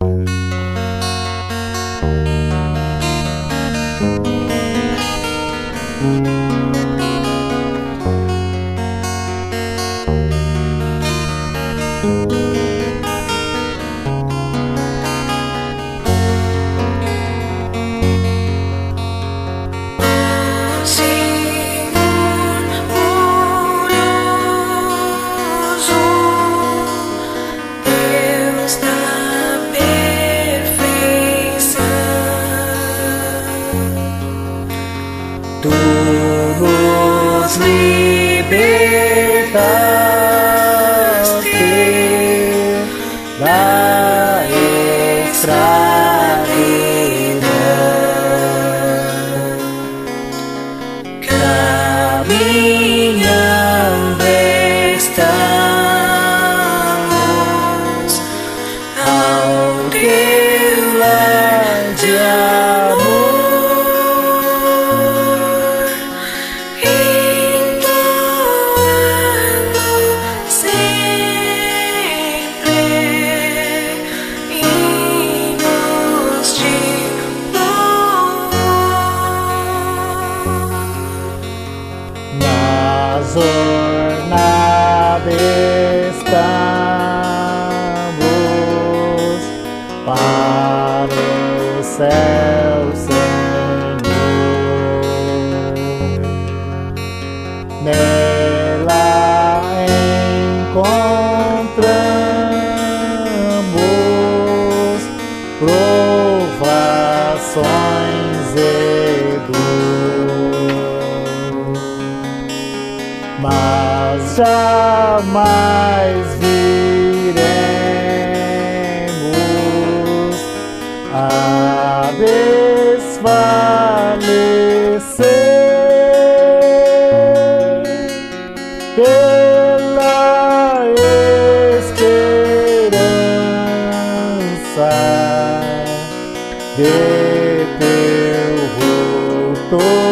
thank you céu, Senhor. Nela encontramos provações e dor, mas jamais pela esperança de teu retorno.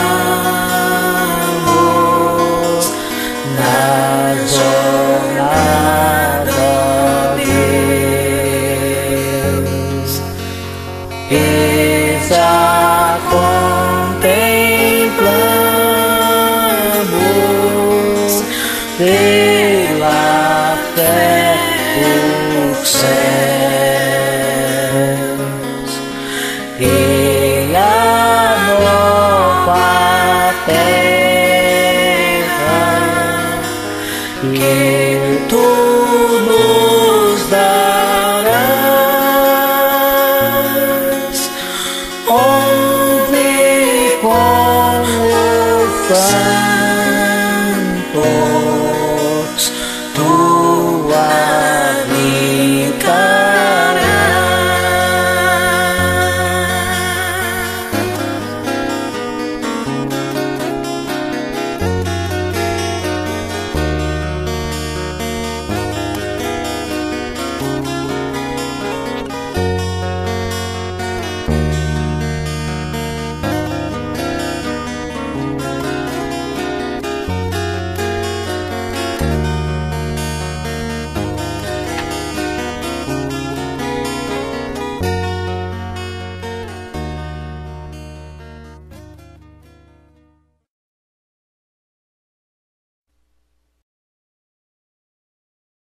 pela fé os céus. E a nova terra que tu nos darás. Onde como faz